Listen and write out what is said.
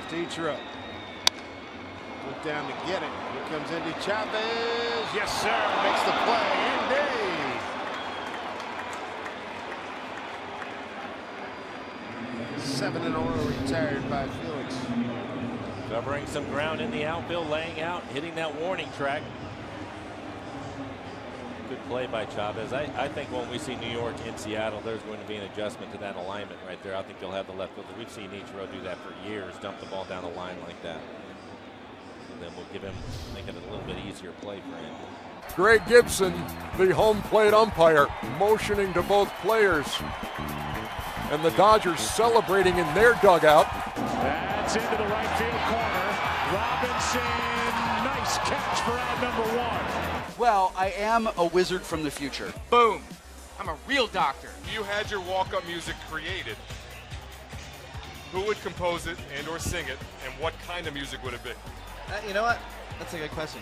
Off to Ichiro. Look down to get it. Here comes Endy Chavez. Yes, sir. Makes the play. Endy. Seven in a row retired by Felix. Covering some ground in the outfield, laying out, hitting that warning track. Good play by Chavez. I, I think when we see New York in Seattle, there's going to be an adjustment to that alignment right there. I think they'll have the left fielder. We've seen Ichiro do that for years, dump the ball down the line like that. And then we'll give him, make it a little bit easier play for him. Greg Gibson, the home plate umpire, motioning to both players. And the Dodgers celebrating in their dugout. That's into the right field corner. Robinson, nice catch for out number one. Well, I am a wizard from the future. Boom. I'm a real doctor. You had your walk-up music created, who would compose it and or sing it, and what kind of music would it be? Uh, you know what? That's a good question.